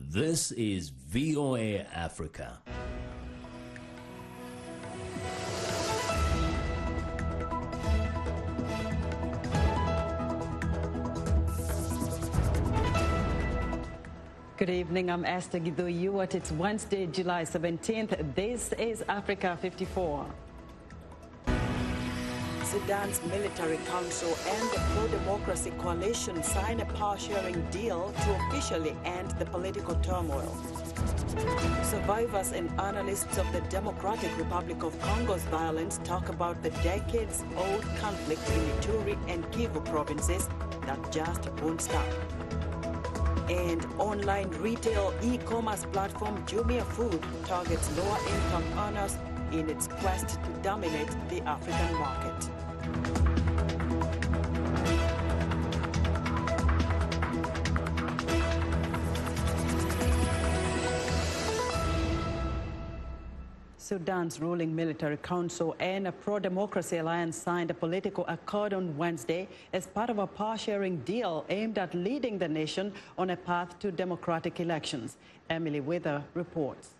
This is VOA Africa. Good evening, I'm Esther Githui-Ewart. It's Wednesday, July 17th. This is Africa 54. Sudan's military council and the pro-democracy coalition sign a power-sharing deal to officially end the political turmoil. Survivors and analysts of the Democratic Republic of Congo's violence talk about the decades-old conflict in Ituri and Kivu provinces that just won't stop. And online retail e-commerce platform Jumia Food targets lower-income earners in its quest to dominate the African market. Sudan's ruling military council and a pro-democracy alliance signed a political accord on Wednesday as part of a power-sharing deal aimed at leading the nation on a path to democratic elections. Emily Wither reports.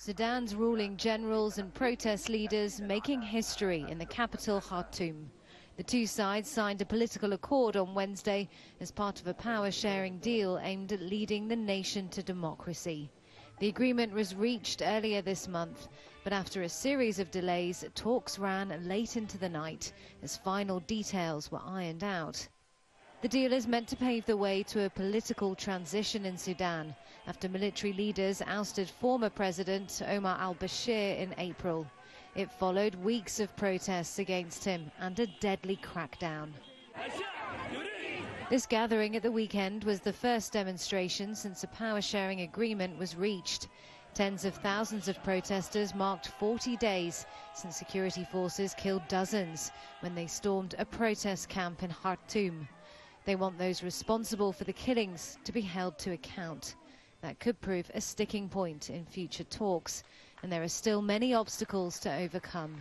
Sudan's ruling generals and protest leaders making history in the capital Khartoum. The two sides signed a political accord on Wednesday as part of a power-sharing deal aimed at leading the nation to democracy. The agreement was reached earlier this month, but after a series of delays, talks ran late into the night as final details were ironed out. The deal is meant to pave the way to a political transition in Sudan after military leaders ousted former President Omar al-Bashir in April. It followed weeks of protests against him and a deadly crackdown. This gathering at the weekend was the first demonstration since a power-sharing agreement was reached. Tens of thousands of protesters marked 40 days since security forces killed dozens when they stormed a protest camp in Khartoum. They want those responsible for the killings to be held to account. That could prove a sticking point in future talks, and there are still many obstacles to overcome.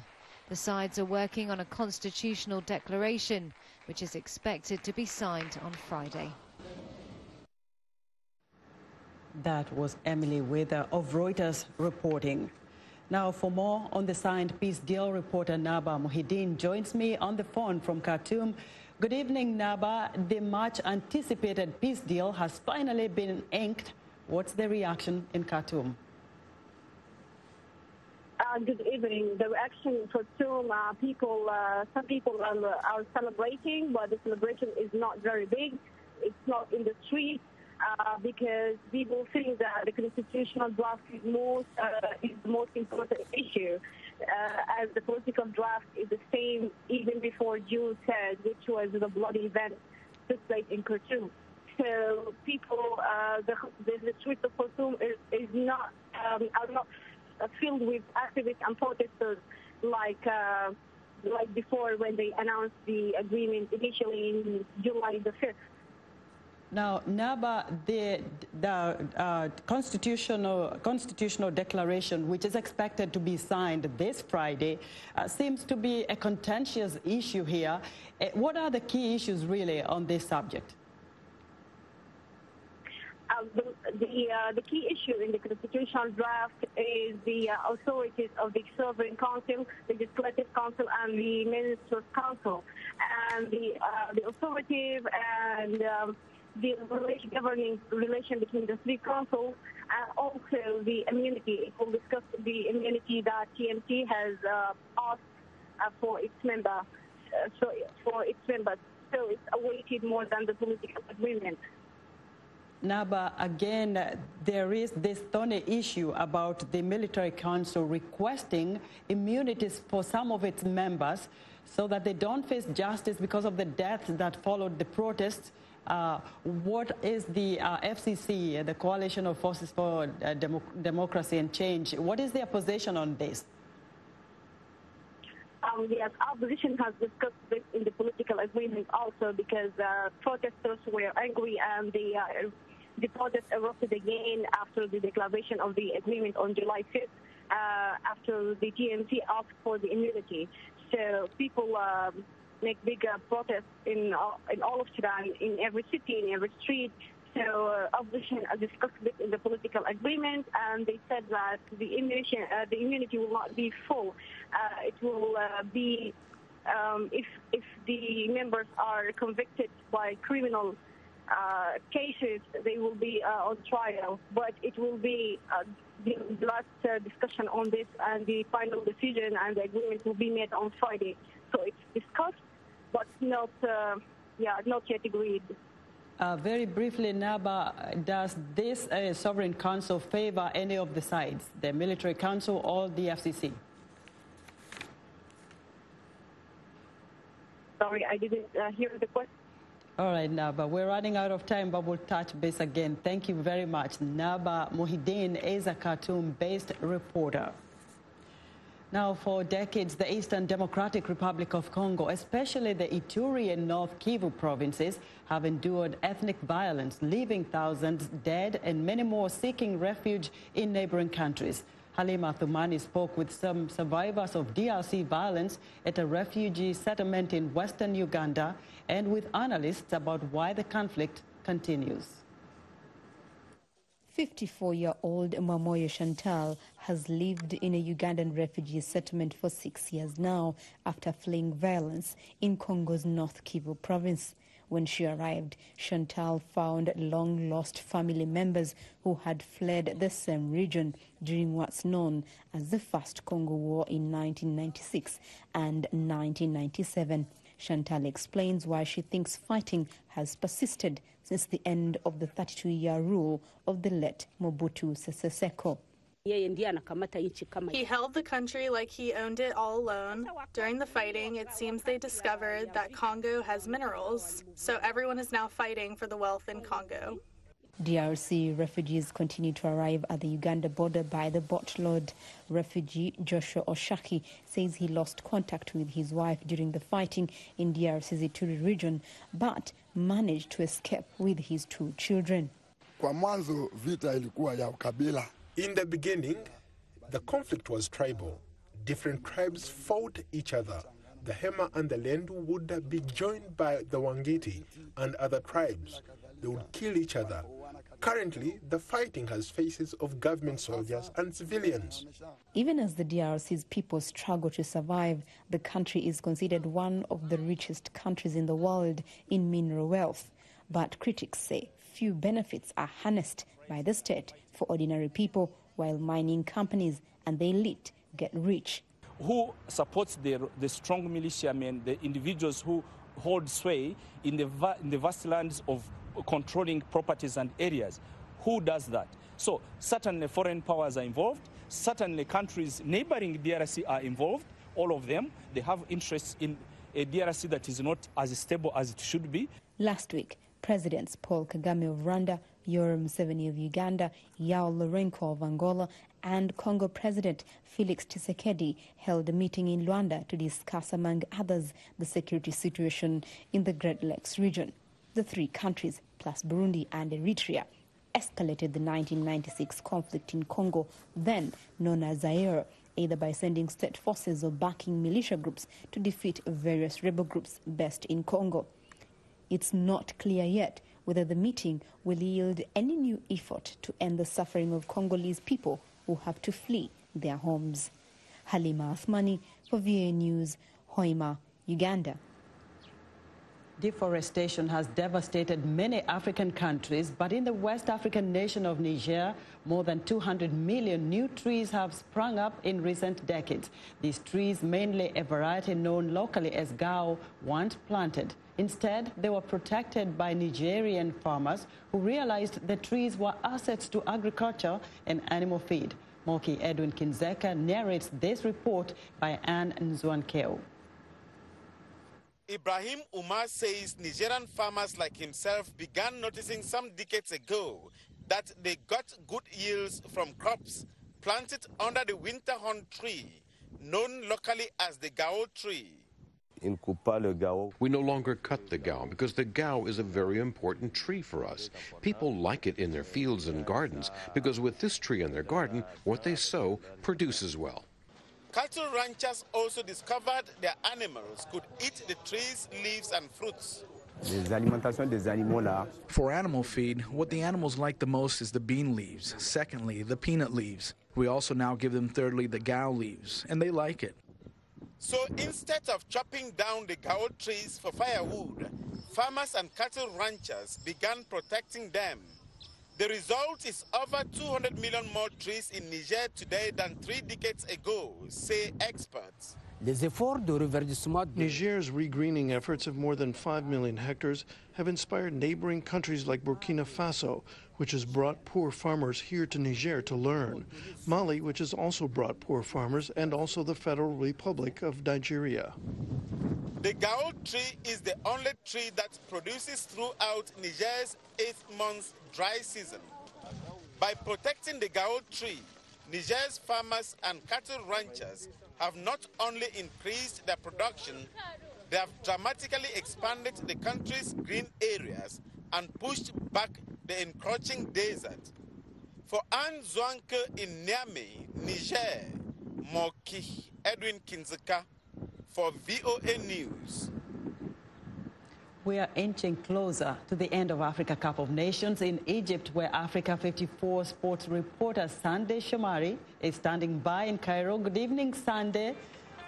The sides are working on a constitutional declaration, which is expected to be signed on Friday. That was Emily Wither of Reuters reporting. Now, for more on the signed peace deal, reporter Naba Muhyiddin joins me on the phone from Khartoum. Good evening, Naba. The much anticipated peace deal has finally been inked. What's the reaction in Khartoum? Uh, good evening. The reaction for Khartoum, uh, people, uh, some people are, are, celebrating, but the celebration is not very big. It's not in the streets uh, because people think that the constitutional draft is, most, uh, is the most important issue, uh, as the political draft is the same even before June 3rd, which was the bloody event took place in Khartoum. So people, the, the, the streets of Khartoum is, is not, um, are not filled with activists and protesters like uh, like before when they announced the agreement initially in July the 5th. Now, Naba, the, the uh, constitutional, constitutional declaration, which is expected to be signed this Friday, uh, seems to be a contentious issue here. Uh, what are the key issues really on this subject? Uh, the the, uh, the, key issue in the constitutional draft is the uh, authorities of the Sovereign Council, the Legislative Council, and the Ministers' Council, and the the authoritative and um, the relation, governing relation between the three councils, and also the immunity. It will discuss the immunity that TMC has uh, asked uh, for its member, so for its members. So it's awaited more than the political agreement. Naba, again, there is this thorny issue about the military council requesting immunities for some of its members so that they don't face justice because of the deaths that followed the protests. Uh, what is the uh, FCC, the Coalition of Forces for uh, Demo Democracy and Change, what is their position on this? Um, yes, our position has discussed this in the political agreement also because uh, protesters were angry and the uh, the protest erupted again after the declaration of the agreement on July 5th, uh, after the TMC asked for the immunity. So people um, make big uh, protests in, in all of Sudan, in every city, in every street. So uh, opposition discussed this in the political agreement, and they said that the immunity, uh, the immunity will not be full. Uh, it will uh, be um, if if the members are convicted by criminal uh, cases, they will be uh, on trial. But it will be the last discussion on this, and the final decision and the agreement will be made on Friday. So it's discussed, but not yeah not yet agreed. Uh, very briefly, Naba, does this uh, sovereign council favor any of the sides, the military council or the FCC? Sorry, I didn't uh, hear the question. All right, Naba, we're running out of time, but we'll touch base again. Thank you very much. Naba Muhideen is a Khartoum-based reporter. Now, for decades, the Eastern Democratic Republic of Congo, especially the Ituri and North Kivu provinces, have endured ethnic violence, leaving thousands dead and many more seeking refuge in neighboring countries. Halima Athumani spoke with some survivors of DRC violence at a refugee settlement in western Uganda and with analysts about why the conflict continues. 54-year-old Mamoyo Chantal has lived in a Ugandan refugee settlement for six years now after fleeing violence in Congo's North Kivu province. When she arrived, Chantal found long-lost family members who had fled the same region during what's known as the First Congo War in 1996 and 1997. Chantal explains why she thinks fighting has persisted since the end of the 32-year rule of the late Mobutu Sese Seko. He held the country like he owned it all alone. During the fighting, it seems they discovered that Congo has minerals, so everyone is now fighting for the wealth in Congo. DRC refugees continue to arrive at the Uganda border by the boatload. Refugee Joshua Oshaki says he lost contact with his wife during the fighting in DRC's Ituri region, but managed to escape with his two children. In the beginning, the conflict was tribal. Different tribes fought each other. The Hema and the Lendu would be joined by the Wangiti and other tribes. They would kill each other Currently, the fighting has faces of government soldiers and civilians. Even as the DRC's people struggle to survive, the country is considered one of the richest countries in the world in mineral wealth. But critics say few benefits are harnessed by the state for ordinary people, while mining companies and the elite get rich. Who supports the, the strong militiamen, the individuals who hold sway in the, in the vast lands of controlling properties and areas. Who does that? So certainly foreign powers are involved. Certainly countries neighboring DRC are involved. All of them, they have interests in a DRC that is not as stable as it should be. Last week, Presidents Paul Kagame of Rwanda, Yoweri Museveni of Uganda, Joao Lourenco of Angola, and Congo President Felix Tshisekedi held a meeting in Luanda to discuss, among others, the security situation in the Great Lakes region. The three countries plus Burundi and Eritrea, escalated the 1996 conflict in Congo, then known as Zaire, either by sending state forces or backing militia groups to defeat various rebel groups based in Congo. It's not clear yet whether the meeting will yield any new effort to end the suffering of Congolese people who have to flee their homes. Halima Athumani for VOA News, Hoima, Uganda. Deforestation has devastated many African countries, but in the West African nation of Niger, more than 200 million new trees have sprung up in recent decades. These trees, mainly a variety known locally as gao, weren't planted. Instead, they were protected by Nigerian farmers who realized the trees were assets to agriculture and animal feed. Moki Edwin Kindzeka narrates this report by Anne Nzwankeo. Ibrahim Umar says Nigerian farmers like himself began noticing some decades ago that they got good yields from crops planted under the winter thorn tree, known locally as the gao tree. We no longer cut the gao because the gao is a very important tree for us. People like it in their fields and gardens because with this tree in their garden, what they sow produces well. Cattle ranchers also discovered their animals could eat the trees, leaves, and fruits. For animal feed, what the animals like the most is the bean leaves. Secondly, the peanut leaves. We also now give them, thirdly, the gao leaves, and they like it. So instead of chopping down the gao trees for firewood, farmers and cattle ranchers began protecting them. The result is over 200 million more trees in Niger today than three decades ago, say experts. Niger's regreening efforts of more than 5 million hectares have inspired neighboring countries like Burkina Faso, which has brought poor farmers here to Niger to learn, Mali, which has also brought poor farmers, and also the Federal Republic of Nigeria. The Gao tree is the only tree that produces throughout Niger's eight months dry season. By protecting the Gao tree, Niger's farmers and cattle ranchers have not only increased their production, they have dramatically expanded the country's green areas and pushed back the encroaching desert. For Anne Zwanke in Niamey, Niger, Moki Edwin Kindzeka for VOA News. We are inching closer to the end of Africa Cup of Nations in Egypt, where Africa 54 sports reporter Sunday Shomari is standing by in Cairo. Good evening, Sunday.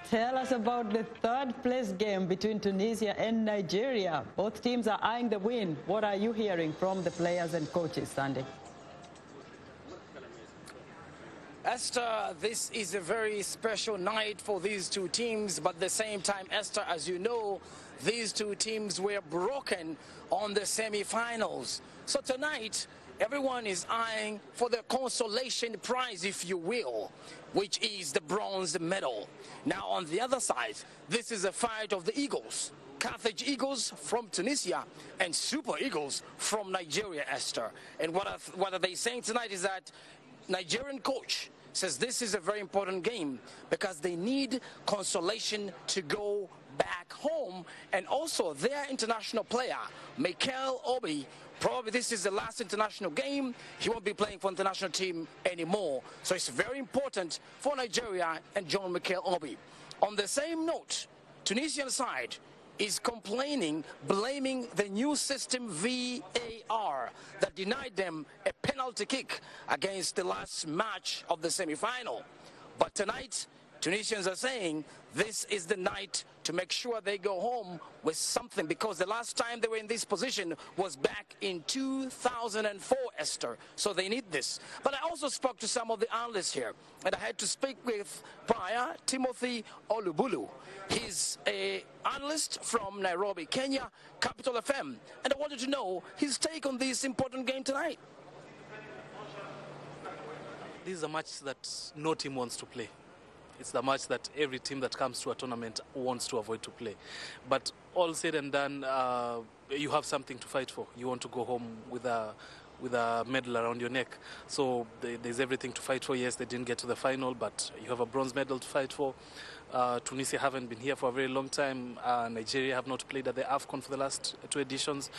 Tell us about the third place game between Tunisia and Nigeria. Both teams are eyeing the win. What are you hearing from the players and coaches, Sunday? Esther, this is a very special night for these two teams, but at the same time, Esther, as you know, these two teams were broken on the semi-finals. So tonight, everyone is eyeing for the consolation prize, if you will, which is the bronze medal. Now, on the other side, this is a fight of the Eagles. Carthage Eagles from Tunisia and Super Eagles from Nigeria, Esther. And what are, what are they saying tonight is that Nigerian coach says this is a very important game because they need consolation to go back home. And also their international player, Mikel Obi, probably this is the last international game. He won't be playing for the national team anymore. So it's very important for Nigeria and John Mikel Obi. On the same note, Tunisian side is complaining, blaming the new system VAR that denied them a penalty kick against the last match of the semi-final. But tonight, Tunisians are saying this is the night to make sure they go home with something because the last time they were in this position was back in 2004, Esther. So they need this. But I also spoke to some of the analysts here, and I had to speak with prior Timothy Olobulu. He's an analyst from Nairobi, Kenya, Capital FM, and I wanted to know his take on this important game tonight. This is a match that no team wants to play. It's the match that every team that comes to a tournament wants to avoid to play. But all said and done, uh, you have something to fight for. You want to go home with a with a medal around your neck. So there's everything to fight for. Yes, they didn't get to the final, but you have a bronze medal to fight for. Uh, Tunisia haven't been here for a very long time. Uh, Nigeria have not played at the AFCON for the last two editions.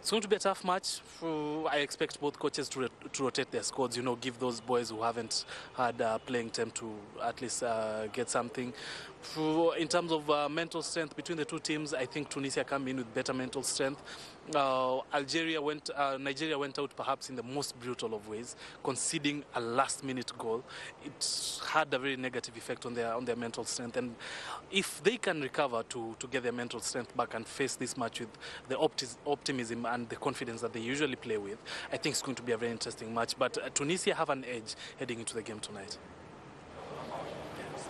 It's going to be a tough match. I expect both coaches to, to rotate their squads, you know, give those boys who haven't had uh, playing time to at least uh, get something. In terms of uh, mental strength between the two teams, I think Tunisia come in with better mental strength. Uh, Algeria went, uh, Nigeria went out perhaps in the most brutal of ways, conceding a last-minute goal. It had a very negative effect on their on their mental strength. And if they can recover to to get their mental strength back and face this match with the opti optimism and the confidence that they usually play with, I think it's going to be a very interesting match. But uh, Tunisia have an edge heading into the game tonight.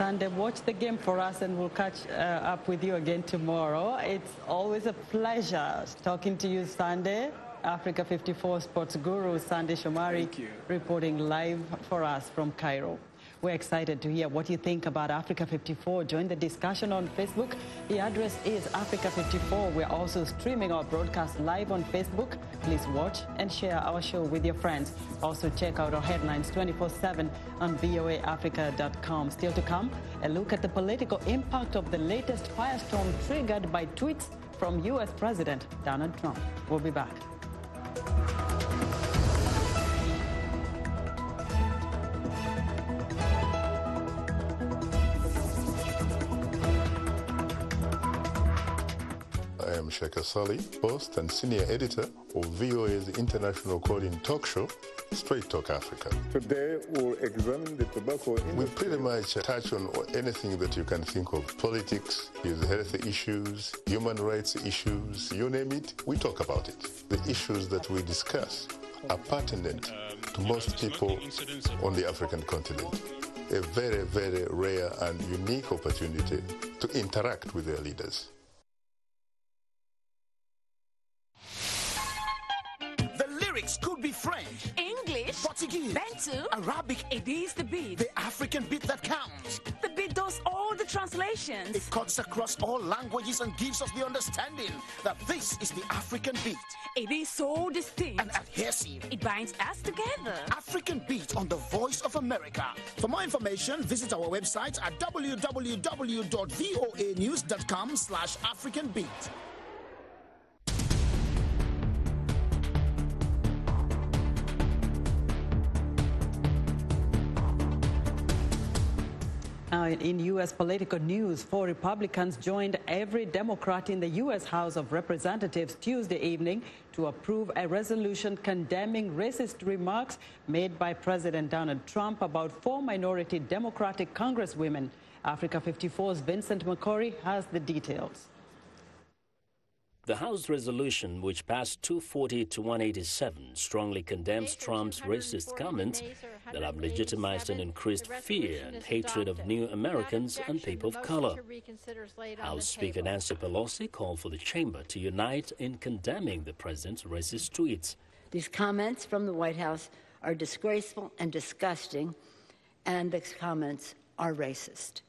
Sunday, watch the game for us and we'll catch uh, up with you again tomorrow. It's always a pleasure talking to you, Sunday. Africa 54 sports guru Sunday Shomari reporting live for us from Cairo. We're excited to hear what you think about Africa 54. Join the discussion on Facebook. The address is Africa 54. We're also streaming our broadcast live on Facebook. Please watch and share our show with your friends. Also check out our headlines 24-7 on voaafrica.com. Still to come, a look at the political impact of the latest firestorm triggered by tweets from U.S. President Donald Trump. We'll be back. Shaka Ssali, host and senior editor of VOA's international call-in talk show, Straight Talk Africa. Today we'll examine the tobacco industry. We pretty much touch on anything that you can think of. Politics, health issues, human rights issues, you name it, we talk about it. The issues that we discuss are pertinent to most people on the African continent. A very, very rare and unique opportunity to interact with their leaders. Lyrics could be French, English, Portuguese, Bantu, Arabic. It is the beat. The African beat that counts. The beat does all the translations. It cuts across all languages and gives us the understanding that this is the African beat. It is so distinct and adhesive. It binds us together. African beat on the voice of America. For more information, visit our website at www.voanews.com slash African beat. Now, in U.S. political news, four Republicans joined every Democrat in the U.S. House of Representatives Tuesday evening to approve a resolution condemning racist remarks made by President Donald Trump about four minority Democratic congresswomen. Africa 54's Vincent Makori has the details. The House resolution, which passed 240 to 187, strongly condemns Trump's racist comments that have legitimized and increased fear and hatred of new Americans and people of color. House Speaker Nancy Pelosi called for the chamber to unite in condemning the president's racist tweets. These comments from the White House are disgraceful and disgusting, and these comments are racist.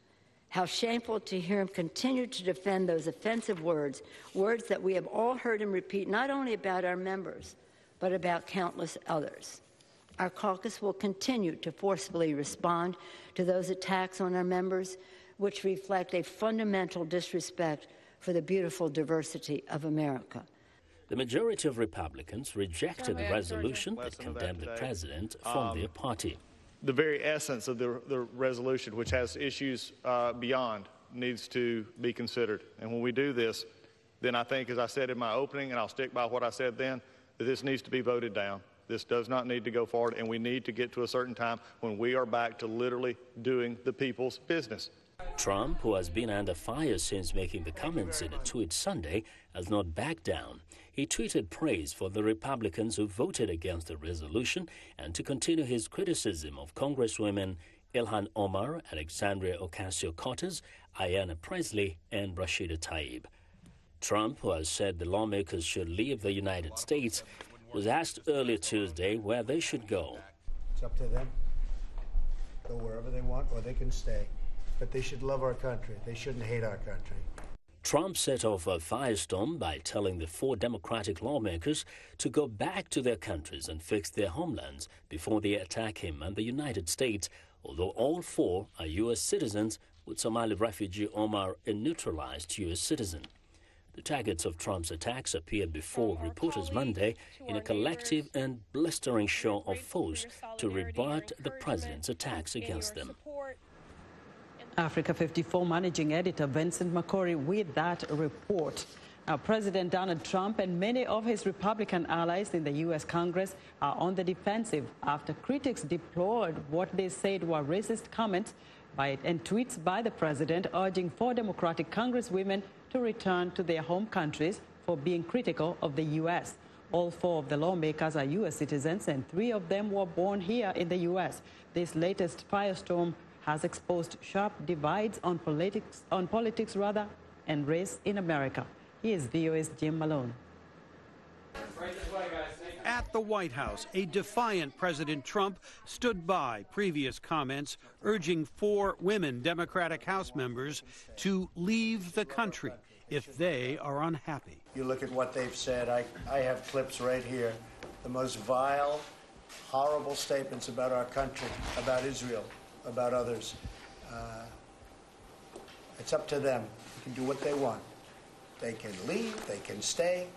How shameful to hear him continue to defend those offensive words, words that we have all heard him repeat not only about our members, but about countless others. Our caucus will continue to forcefully respond to those attacks on our members, which reflect a fundamental disrespect for the beautiful diversity of America. The majority of Republicans rejected the resolution that condemned the president from Um, their party. The very essence of the, the resolution, which has issues uh, beyond, needs to be considered. And when we do this, then I think, as I said in my opening, and I'll stick by what I said then, that this needs to be voted down. This does not need to go forward, and we need to get to a certain time when we are back to literally doing the people's business. Trump, who has been under fire since making the comments in a tweet Sunday, has not backed down. He tweeted praise for the Republicans who voted against the resolution and to continue his criticism of Congresswomen Ilhan Omar, Alexandria Ocasio Cortez, Ayanna Presley, and Rashida Tlaib. Trump, who has said the lawmakers should leave the United States, was asked earlier Tuesday where they should go. It's up to them. Go wherever they want, or they can stay. But they should love our country. They shouldn't hate our country. Trump set off a firestorm by telling the four Democratic lawmakers to go back to their countries and fix their homelands before they attack him and the United States, although all four are U.S. citizens, with Somali refugee Omar a neutralized U.S. citizen. The targets of Trump's attacks appeared before reporters Monday in a collective and blistering show of force to rebut the president's attacks against them. Africa 54 managing editor Vincent Makori with that report. Now, President Donald Trump and many of his Republican allies in the U.S. Congress are on the defensive after critics deplored what they said were racist comments by, and tweets by the president urging four Democratic Congresswomen to return to their home countries for being critical of the U.S. All four of the lawmakers are U.S. citizens, and three of them were born here in the U.S. This latest firestorm has exposed sharp divides on politics, on politics rather, and race in America. Here's VOA's Jim Malone. At the White House, a defiant President Trump stood by previous comments urging four women Democratic House members to leave the country if they are unhappy. You look at what they've said. I, I have clips right here. The most vile, horrible statements about our country, about Israel, about others. Uh, it's up to them. They can do what they want. They can leave, they can stay,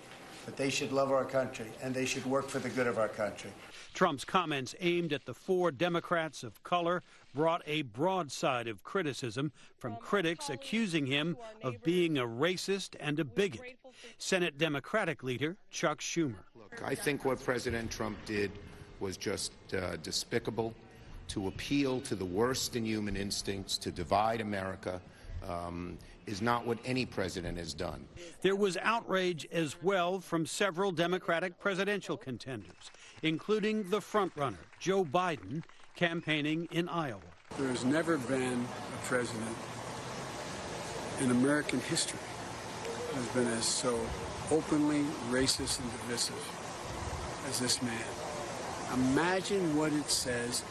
but they should love our country and they should work for the good of our country. Trump's comments aimed at the four Democrats of color brought a broadside of criticism from critics accusing him of being a racist and a bigot. Senate Democratic leader Chuck Schumer. Look, I think what President Trump did was just uh, despicable to appeal to the worst in human instincts, to divide America. Um, is not what any president has done. There was outrage as well from several Democratic presidential contenders, including the frontrunner, Joe Biden, campaigning in Iowa. There has never been a president in American history who has been as so openly racist and divisive as this man. Imagine what it says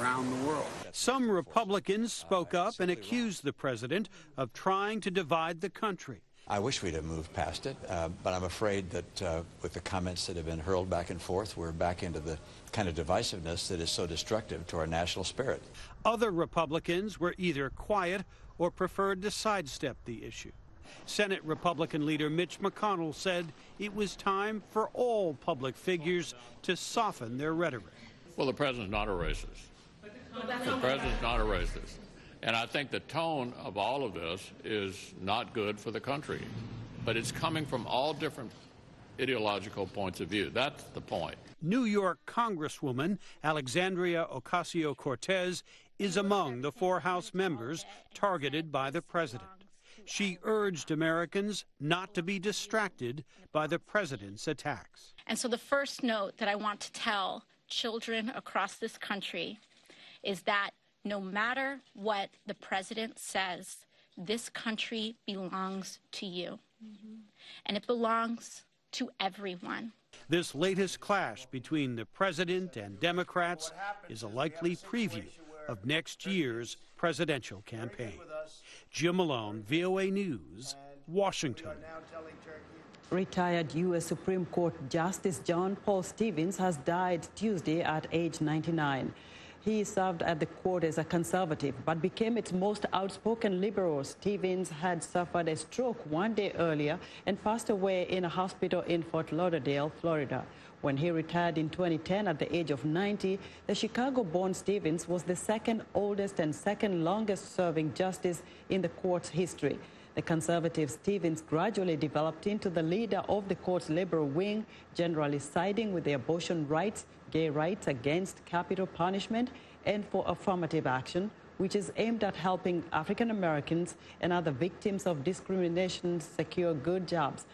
around the world. Some Republicans spoke up and accused the president of trying to divide the country. I wish we'd have moved past it, uh, but I'm afraid that uh, with the comments that have been hurled back and forth, we're back into the kind of divisiveness that is so destructive to our national spirit. Other Republicans were either quiet or preferred to sidestep the issue. Senate Republican leader Mitch McConnell said it was time for all public figures to soften their rhetoric. Well, the president's not a racist. The president's not a racist. And I think the tone of all of this is not good for the country. But it's coming from all different ideological points of view. That's the point. New York Congresswoman Alexandria Ocasio Cortez is among the four House members targeted by the president. She urged Americans not to be distracted by the president's attacks. And so, the first note that I want to tell children across this country is that no matter what the president says, this country belongs to you. Mm-hmm. And it belongs to everyone. This latest clash between the president and Democrats is a likely preview of next year's presidential campaign. Jim Malone, VOA News, Washington. Retired U.S. Supreme Court Justice John Paul Stevens has died Tuesday at age 99. He served at the court as a conservative, but became its most outspoken liberal. Stevens had suffered a stroke one day earlier and passed away in a hospital in Fort Lauderdale, Florida. When he retired in 2010 at the age of 90, the Chicago-born Stevens was the second oldest and second longest serving justice in the court's history. The conservative Stevens gradually developed into the leader of the court's liberal wing, generally siding with the abortion rights, gay rights against capital punishment, and for affirmative action, which is aimed at helping African Americans and other victims of discrimination secure good jobs.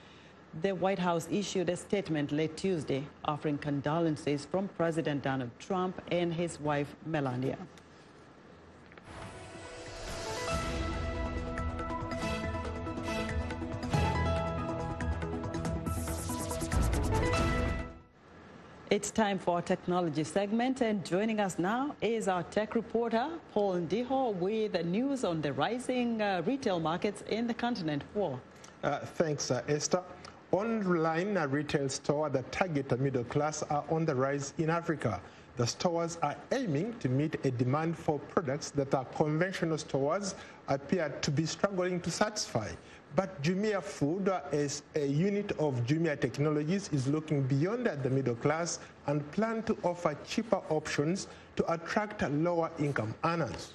The White House issued a statement late Tuesday offering condolences from President Donald Trump and his wife, Melania. It's time for our technology segment, and joining us now is our tech reporter, Paul Ndiho, with the news on the rising uh, retail markets in the continent. Paul. Uh, thanks, uh, Esther. Online retail stores that target the middle class are on the rise in Africa. The stores are aiming to meet a demand for products that our conventional stores appear to be struggling to satisfy. But Jumia Food, as a unit of Jumia Technologies, is looking beyond the middle class and plan to offer cheaper options to attract lower income earners.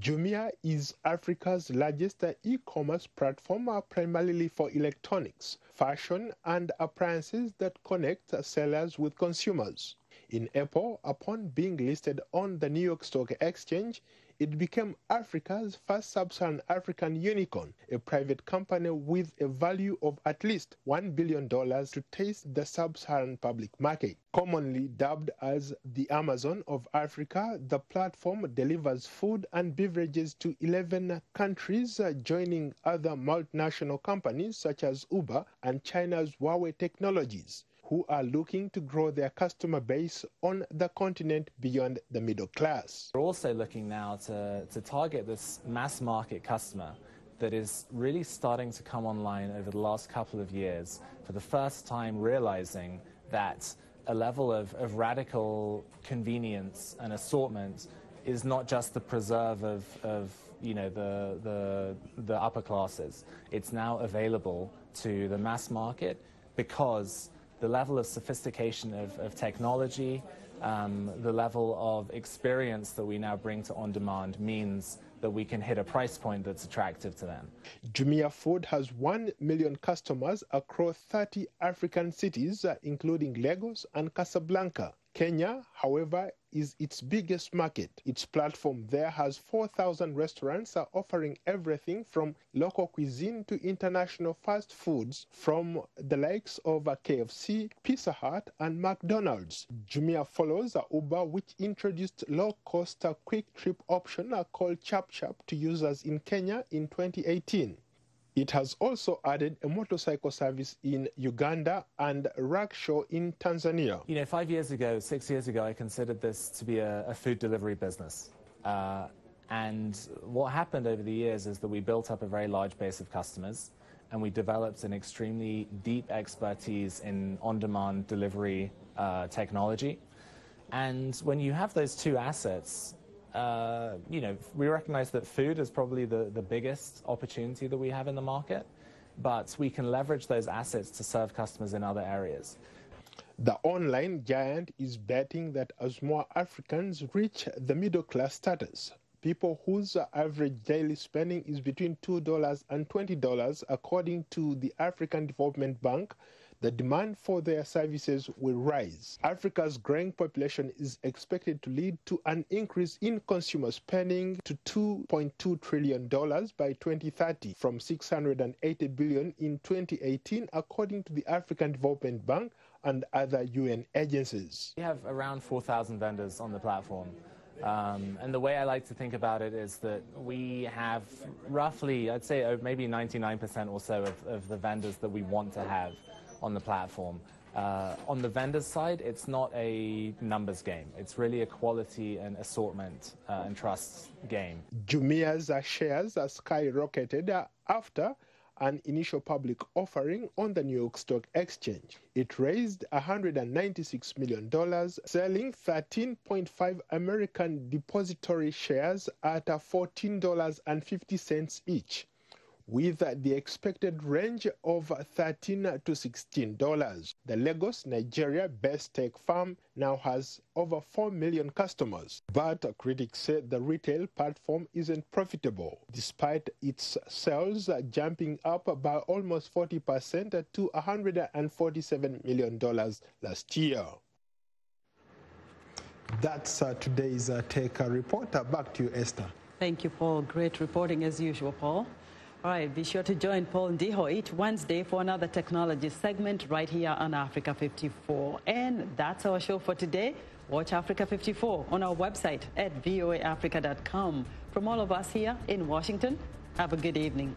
Jumia is Africa's largest e-commerce platform uh, primarily for electronics, fashion, and appliances that connect sellers with consumers. In April, upon being listed on the New York Stock Exchange, it became Africa's first sub-Saharan African unicorn, a private company with a value of at least $1 billion to taste the sub-Saharan public market. Commonly dubbed as the Amazon of Africa, the platform delivers food and beverages to 11 countries, uh, joining other multinational companies such as Uber and China's Huawei Technologies who are looking to grow their customer base on the continent beyond the middle class. We're also looking now to, to target this mass market customer that is really starting to come online over the last couple of years for the first time realizing that a level of, of radical convenience and assortment is not just the preserve of, of you know, the, the, the upper classes. It's now available to the mass market because the level of sophistication of, of technology, um, the level of experience that we now bring to on demand means that we can hit a price point that's attractive to them. Jumia Food has 1 million customers across 30 African cities, uh, including Lagos and Casablanca. Kenya, however, is its biggest market. Its platform there has 4,000 restaurants uh, offering everything from local cuisine to international fast foods from the likes of KFC, Pizza Hut, and McDonald's. Jumia follows Uber, which introduced low-cost quick trip option called Chap Chap to users in Kenya in 2018. It has also added a motorcycle service in Uganda and rickshaw in Tanzania. You know, five years ago, six years ago, I considered this to be a, a food delivery business. Uh, and what happened over the years is that we built up a very large base of customers and we developed an extremely deep expertise in on demand delivery uh, technology. And when you have those two assets, uh, you know, we recognize that food is probably the, the biggest opportunity that we have in the market, but we can leverage those assets to serve customers in other areas. The online giant is betting that as more Africans reach the middle class status, people whose average daily spending is between $2 and $20, according to the African Development Bank, the demand for their services will rise. Africa's growing population is expected to lead to an increase in consumer spending to $2.2 trillion by 2030 from 680 billion in 2018 according to the African Development Bank and other UN agencies. We have around 4,000 vendors on the platform. Um, and the way I like to think about it is that we have roughly, I'd say maybe 99% or so of, of the vendors that we want to have on the platform. Uh, on the vendor's side, it's not a numbers game. It's really a quality and assortment uh, and trust game. Jumia's shares are skyrocketed after an initial public offering on the New York Stock Exchange. It raised $196 million, selling 13.5 American depository shares at $14.50 each with the expected range of 13 to 16 dollars. The Lagos, Nigeria based tech firm now has over 4 million customers, but critics say the retail platform isn't profitable despite its sales jumping up by almost 40% to 147 million dollars last year. That's uh, today's uh, Tech Report. Uh, back to you, Esther. Thank you, Paul. Great reporting as usual, Paul. All right, be sure to join Paul Ndiho each Wednesday for another technology segment right here on Africa 54. And that's our show for today. Watch Africa 54 on our website at voaafrica.com. From all of us here in Washington, have a good evening.